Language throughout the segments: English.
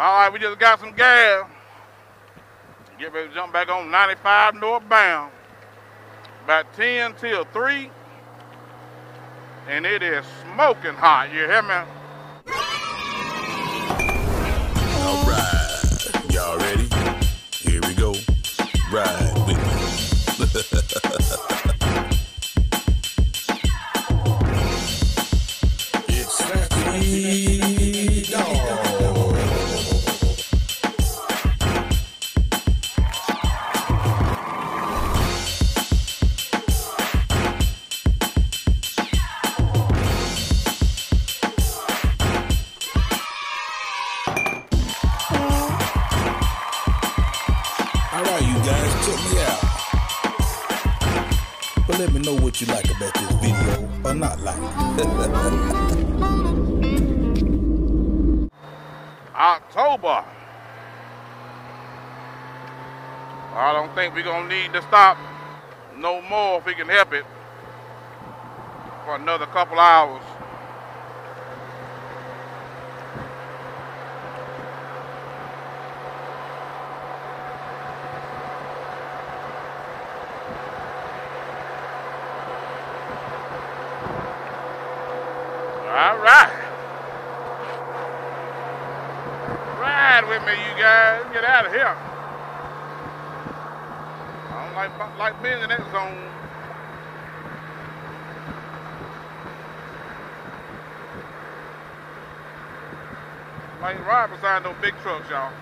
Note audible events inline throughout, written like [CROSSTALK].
All right, we just got some gas. Get ready to jump back on 95 northbound. About 10 till 3. And it is smoking hot. You hear me? You like about this video or not like. [LAUGHS] October. I don't think we're gonna need to stop no more if we can help it for another couple hours. All right. Ride with me, you guys. Get out here. I don't like like being in that zone. Like ride beside those big trucks, y'all.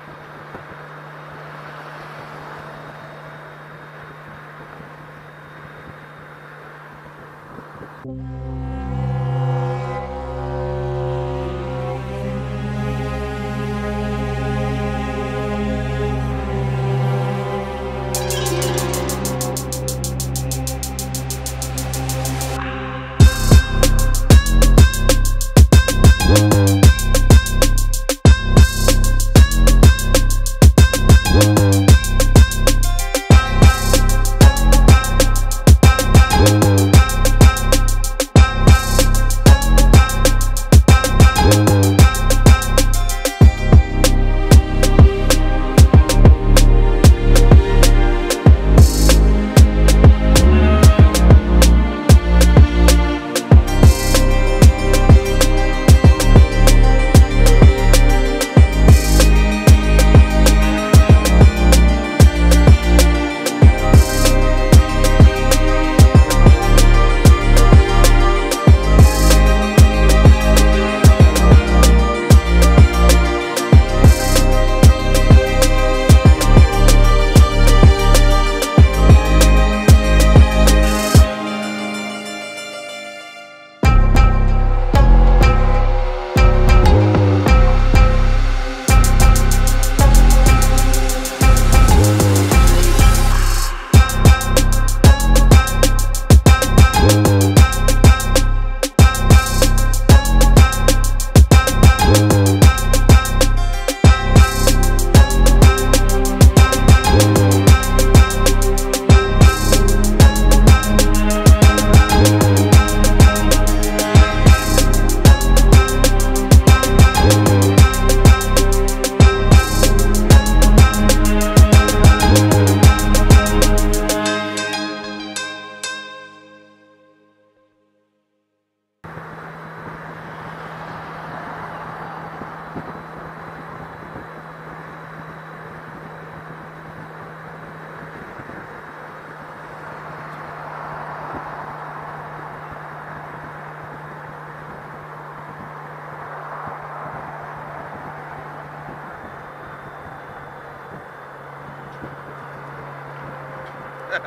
[LAUGHS]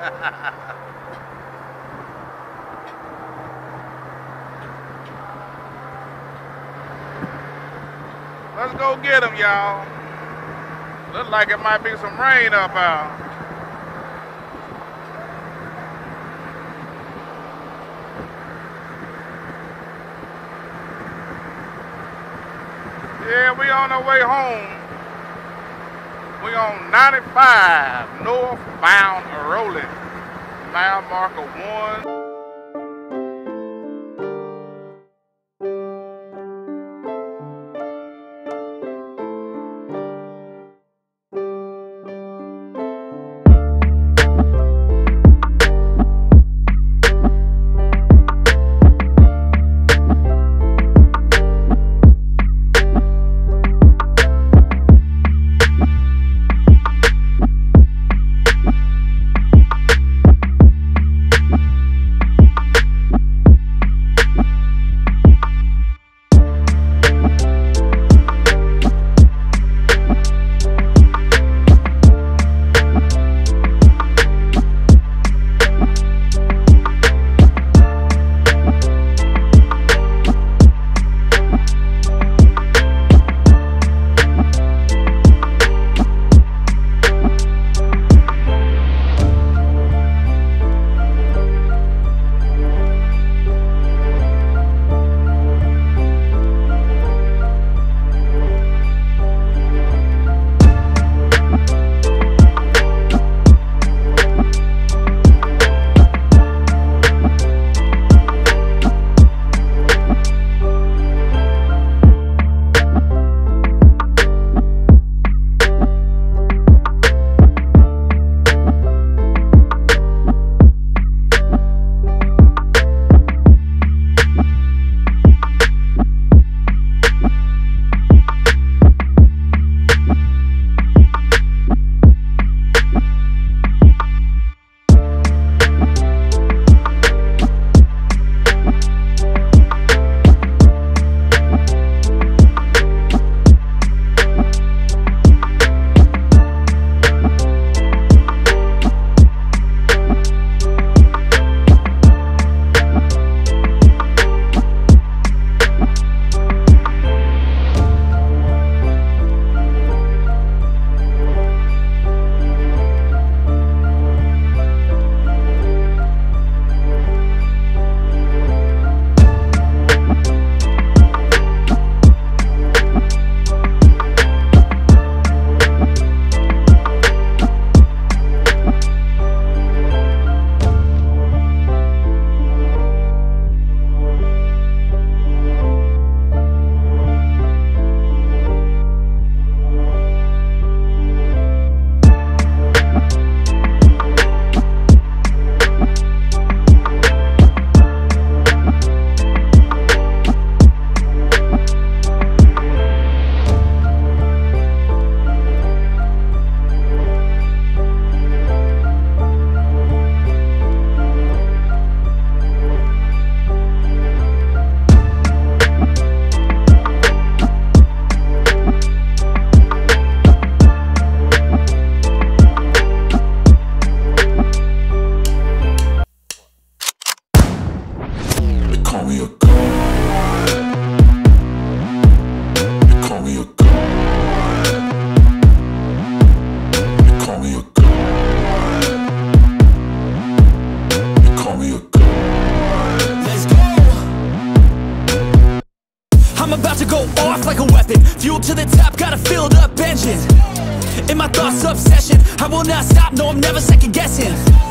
Let's go get him, y'all. Look like it might be some rain up out. Yeah, we on our way home. We on 95 northbound rolling. Mile marker me a god. They call me a god. They call me a god. They call me a god. Let's go. I'm about to go off like a weapon. Fuel to the top, got a filled up engine. In my thoughts, obsession. I will not stop, no, I'm never second guessing.